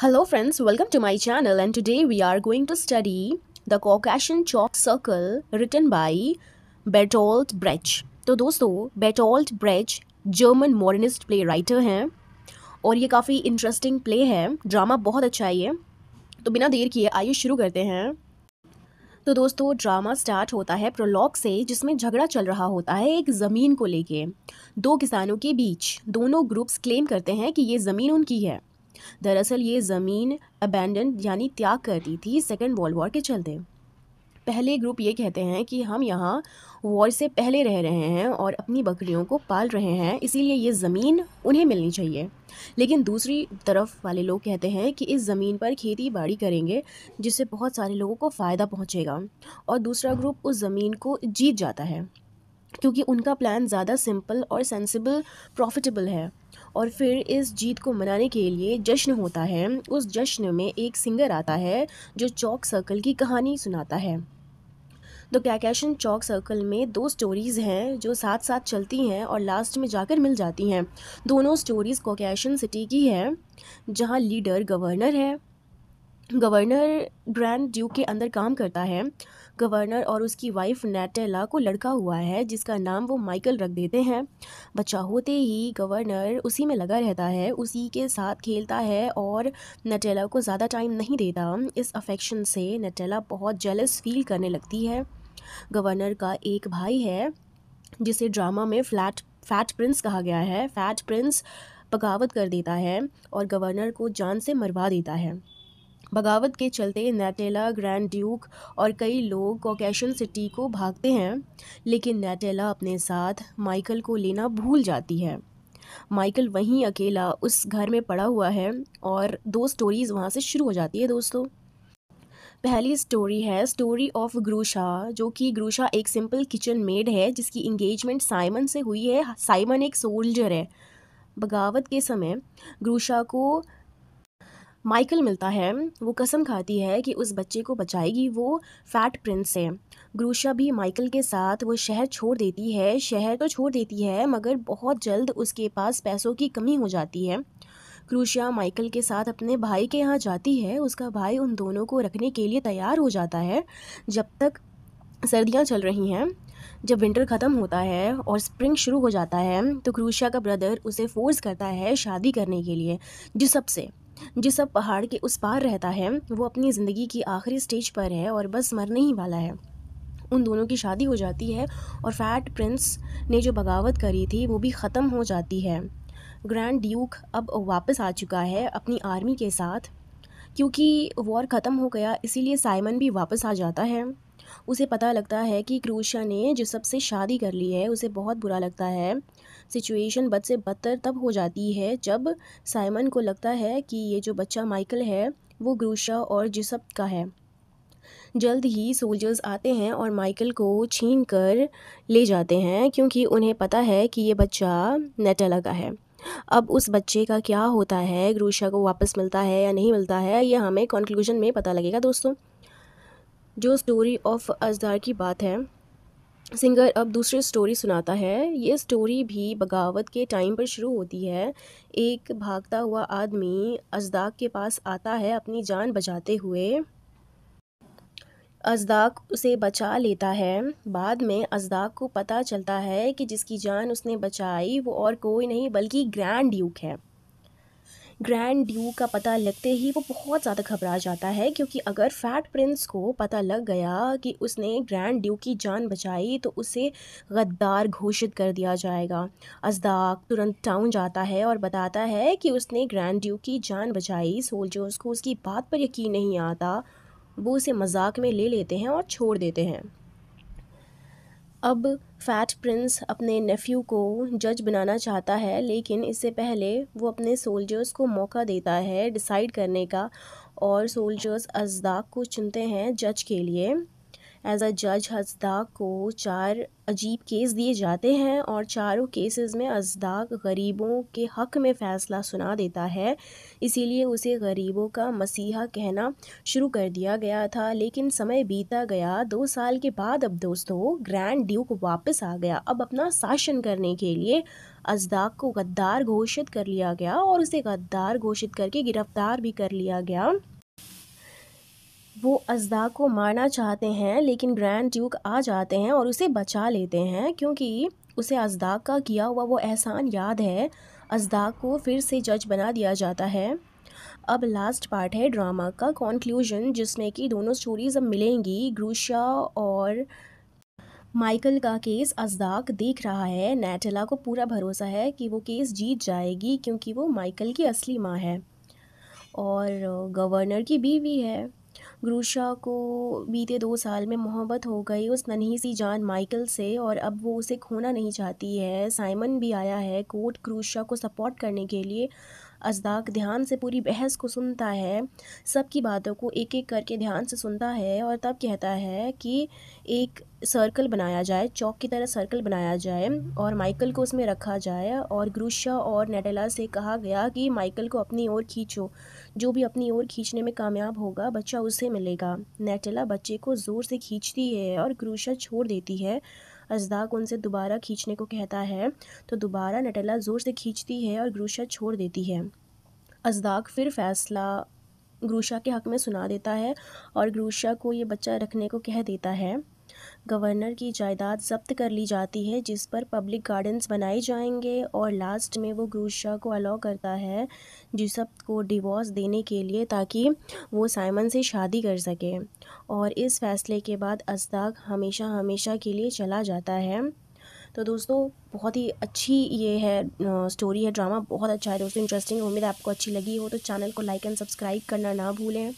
Hello friends, welcome to my channel and today we are going to study the Caucasian Chalk Circle written by Bertolt Brecht. तो दोस्तों Bertolt Brecht German modernist play writer हैं और ये काफ़ी interesting play है। Drama बहुत अच्छा है ये। तो बिना देर किए आइए शुरू करते हैं। तो दोस्तों ड्रामा स्टार्ट होता है प्रोलॉग से जिसमें झगड़ा चल रहा होता है एक ज़मीन को लेके। दो किसानों के बीच दोनों ग्रुप्स क्लेम करते हैं कि ये ज़मीन उनकी है। दरअसल ये ज़मीन अबेंडन यानी त्याग कर दी थी सेकेंड वर्ल्ड वॉर के चलते। पहले ग्रुप ये कहते हैं कि हम यहाँ वॉर से पहले रह रहे हैं और अपनी बकरियों को पाल रहे हैं, इसीलिए ये ज़मीन उन्हें मिलनी चाहिए। लेकिन दूसरी तरफ़ वाले लोग कहते हैं कि इस ज़मीन पर खेती बाड़ी करेंगे, जिससे बहुत सारे लोगों को फ़ायदा पहुँचेगा और दूसरा ग्रुप उस ज़मीन को जीत जाता है। क्योंकि उनका प्लान ज़्यादा सिंपल और सेंसिबल प्रॉफिटेबल है। और फिर इस जीत को मनाने के लिए जश्न होता है। उस जश्न में एक सिंगर आता है, जो चौक सर्कल की कहानी सुनाता है। द कैकेशन चौक सर्कल में दो स्टोरीज़ हैं, जो साथ साथ चलती हैं और लास्ट में जाकर मिल जाती हैं। दोनों स्टोरीज़ कोकेशन सिटी की है, जहाँ लीडर गवर्नर है। गवर्नर ग्रैंड ड्यूक के अंदर काम करता है। गवर्नर और उसकी वाइफ नेटेला को लड़का हुआ है, जिसका नाम वो माइकल रख देते हैं। बच्चा होते ही गवर्नर उसी में लगा रहता है, उसी के साथ खेलता है और नटेला को ज़्यादा टाइम नहीं देता। इस अफेक्शन से नटेला बहुत जेलस फील करने लगती है। गवर्नर का एक भाई है, जिसे ड्रामा में फ्लैट फैट प्रिंस कहा गया है। फैट प्रिंस बगावत कर देता है और गवर्नर को जान से मरवा देता है। बगावत के चलते नेटेला, ग्रैंड ड्यूक और कई लोग कॉकेशन सिटी को भागते हैं, लेकिन नेटेला अपने साथ माइकल को लेना भूल जाती है। माइकल वहीं अकेला उस घर में पड़ा हुआ है और दो स्टोरीज़ वहाँ से शुरू हो जाती है दोस्तों। पहली स्टोरी है स्टोरी ऑफ़ ग्रूशा जो कि ग्रूशा एक सिंपल किचन मेड है, जिसकी इंगेजमेंट साइमन से हुई है। साइमन एक सोल्जर है। बगावत के समय ग्रूशा को माइकल मिलता है, वो कसम खाती है कि उस बच्चे को बचाएगी वो फैट प्रिंस से। ग्रूशा भी माइकल के साथ वो शहर छोड़ देती है, शहर तो छोड़ देती है, मगर बहुत जल्द उसके पास पैसों की कमी हो जाती है। क्रूशिया माइकल के साथ अपने भाई के यहाँ जाती है, उसका भाई उन दोनों को रखने के लिए तैयार हो जाता है, जब तक सर्दियाँ चल रही हैं, जब विंटर ख़त्म होता है और स्प्रिंग शुरू हो जाता है तो क्रूशिया का ब्रदर उसे फोर्स करता है शादी करने के लिए, जिस सबसे। जिस सब पहाड़ के उस पार रहता है, वो अपनी ज़िंदगी की आखिरी स्टेज पर है और बस मरने ही वाला है। उन दोनों की शादी हो जाती है और फैट प्रिंस ने जो बगावत करी थी, वो भी ख़त्म हो जाती है। ग्रैंड ड्यूक अब वापस आ चुका है अपनी आर्मी के साथ, क्योंकि वॉर ख़त्म हो गया, इसीलिए साइमन भी वापस आ जाता है। उसे पता लगता है कि क्रूशा ने जो सबसे शादी कर ली है, उसे बहुत बुरा लगता है। सिचुएशन बद से बदतर तब हो जाती है जब साइमन को लगता है कि ये जो बच्चा माइकल है, वो ग्रूशा और जिसप का है। जल्द ही सोल्जर्स आते हैं और माइकल को छीन कर ले जाते हैं क्योंकि उन्हें पता है कि ये बच्चा नेटला का है। अब उस बच्चे का क्या होता है ग्रूशा को वापस मिलता है या नहीं मिलता है, ये हमें कंक्लूजन में पता लगेगा, दोस्तों। जो स्टोरी ऑफ़ अजदार की बात है सिंगर अब दूसरी स्टोरी सुनाता है। ये स्टोरी भी बगावत के टाइम पर शुरू होती है। एक भागता हुआ आदमी अजदाक के पास आता है अपनी जान बचाते हुए। अजदाक उसे बचा लेता है। बाद में अजदाक को पता चलता है कि जिसकी जान उसने बचाई, वो और कोई नहीं, बल्कि ग्रैंड ड्यूक है। ग्रैंड ड्यू का पता लगते ही वो बहुत ज़्यादा घबरा जाता है क्योंकि अगर फैट प्रिंस को पता लग गया कि उसने ग्रैंड ड्यू की जान बचाई तो उसे गद्दार घोषित कर दिया जाएगा। अजदाक तुरंत टाउन जाता है और बताता है कि उसने ग्रैंड ड्यू की जान बचाई। सोल्जर्स को उसकी बात पर यकीन नहीं आता। वो उसे मज़ाक में ले लेते हैं और छोड़ देते हैं। अब फैट प्रिंस अपने नेफ्यू को जज बनाना चाहता है, लेकिन इससे पहले वो अपने सोल्जर्स को मौका देता है डिसाइड करने का, और सोल्जर्स अजदाक को चुनते हैं जज के लिए। एज अ जज हजदाक को चार अजीब केस दिए जाते हैं और चारों केसेस में अजदाक गरीबों के हक़ में फ़ैसला सुना देता है। इसीलिए उसे गरीबों का मसीहा कहना शुरू कर दिया गया था, लेकिन समय बीता गया। दो साल के बाद अब दोस्तों ग्रैंड ड्यूक वापस आ गया। अब अपना शासन करने के लिए अजदाक को गद्दार घोषित कर लिया गया और उसे गद्दार घोषित करके गिरफ़्तार भी कर लिया गया। वो अजदा को मारना चाहते हैं, लेकिन ग्रैंड ड्यूक आ जाते हैं और उसे बचा लेते हैं, क्योंकि उसे अजदाक का किया हुआ वो एहसान याद है। अजदाक को फिर से जज बना दिया जाता है। अब लास्ट पार्ट है ड्रामा का कॉन्क्लूजन, जिसमें कि दोनों स्टोरीज अब मिलेंगी। ग्रूशा और माइकल का केस अजदाक देख रहा है। नेटला को पूरा भरोसा है कि वो केस जीत जाएगी, क्योंकि वो माइकल की असली माँ है और गवर्नर की बीवी है। ग्रूशा को बीते दो साल में मोहब्बत हो गई उस नन्ही सी जान माइकल से और अब वो उसे खोना नहीं चाहती है। साइमन भी आया है कोर्ट ग्रूशा को सपोर्ट करने के लिए। अजदाक ध्यान से पूरी बहस को सुनता है, सबकी बातों को एक एक करके ध्यान से सुनता है और तब कहता है कि एक सर्कल बनाया जाए, चौक की तरह सर्कल बनाया जाए और माइकल को उसमें रखा जाए और ग्रुशा और नेटेला से कहा गया कि माइकल को अपनी ओर खींचो, जो भी अपनी ओर खींचने में कामयाब होगा, बच्चा उसे मिलेगा। नेटेला बच्चे को ज़ोर से खींचती है और ग्रुशा छोड़ देती है। अजदाक उनसे दोबारा खींचने को कहता है तो दोबारा नटेला ज़ोर से खींचती है और ग्रूशा छोड़ देती है। अजदाक फिर फैसला, ग्रूशा के हक़ में सुना देता है और ग्रूशा को ये बच्चा रखने को कह देता है। गवर्नर की जायदाद जब्त कर ली जाती है, जिस पर पब्लिक गार्डन्स बनाए जाएँगे और लास्ट में वो ग्रूशा को अलाउ करता है जिसप को डिवोर्स देने के लिए ताकि वो साइमन से शादी कर सके। और इस फैसले के बाद अस्ताक हमेशा हमेशा के लिए चला जाता है। तो दोस्तों, बहुत ही अच्छी ये है स्टोरी है ड्रामा बहुत अच्छा है दोस्तों इंटरेस्टिंग उम्मीद आपको अच्छी लगी हो तो चैनल को लाइक एंड सब्सक्राइब करना ना भूलें।